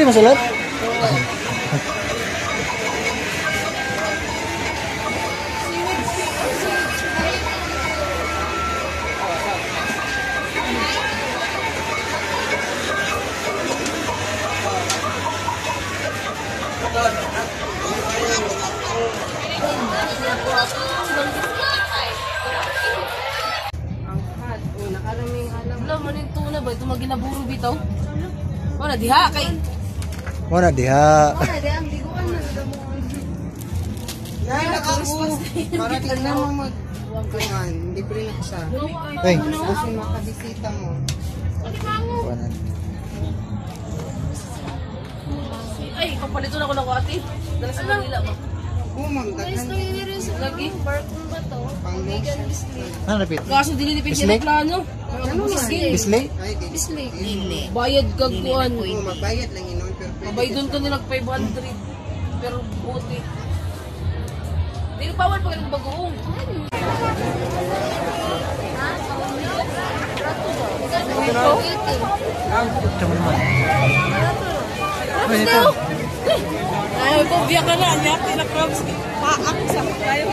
Pwede masulat? Angkat. O, nakaraming alam. Wala, manin tuna ba? Ito maginaburo bitaw? Wala, diha kay. Muna diha. Wala, diha ang biguan na. Dadamuan. Ay, nakaku. Para di na mo mag... Pa rin ako siya. Ay, Gusto makabisita mo. kuhanan. Ay, kapalito na ako ng ate. Dala sa Manila ba? Oo, ma'am, daghan Lagi. pang lotion. Ano repeat? Kaso dinilipid siya Bisley? ng plano. Ano Bisley. Bisley? Di. Bayad kagkuhan. Oo, magbayad lang yun. Mabay doon ka nilang 500. Pero buti. Hindi bawal pag nagbagoong. Ano ito? Ay, pabia ka na. Niya, tinakrabs. Paak sa kayo.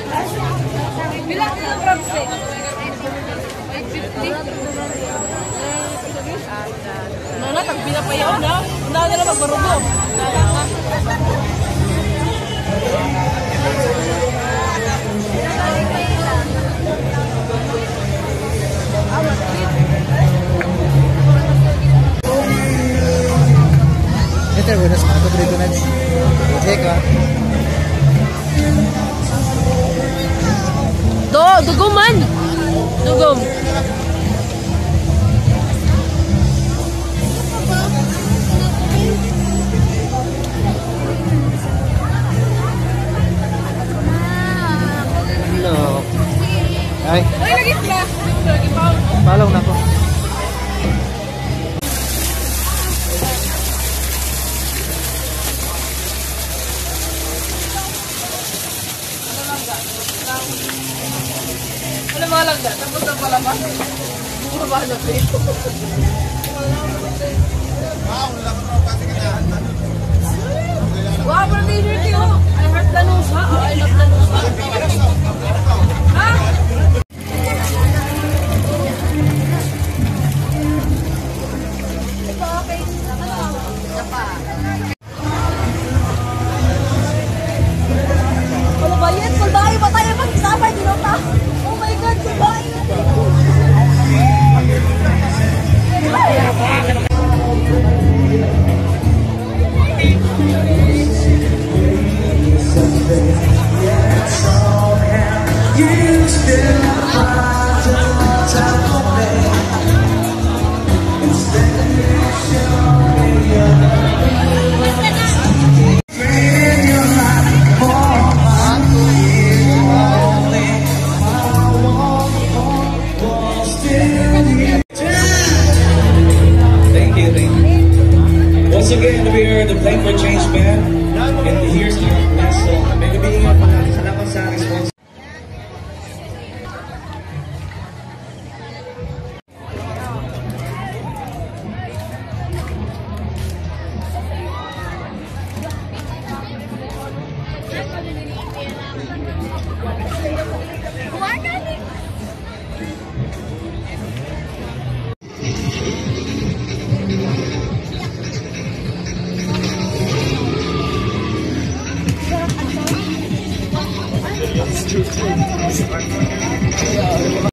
Bilang ng crabs eh. 550. Ano na, tag pinapayaw na. Una na na magbarugo. Ito, buenas mga ito dito na. Ah. Do, dugom man. Ay, Ay, lagi pala. Lagi pa. follow na ko. Ano mga langga? Tapos na pala ba? Puro ba na ito? Wow, pero hear you. I heard Lanus, ha? Oh, I love Lanus. Once again, we are the Playing for Change band, and here's your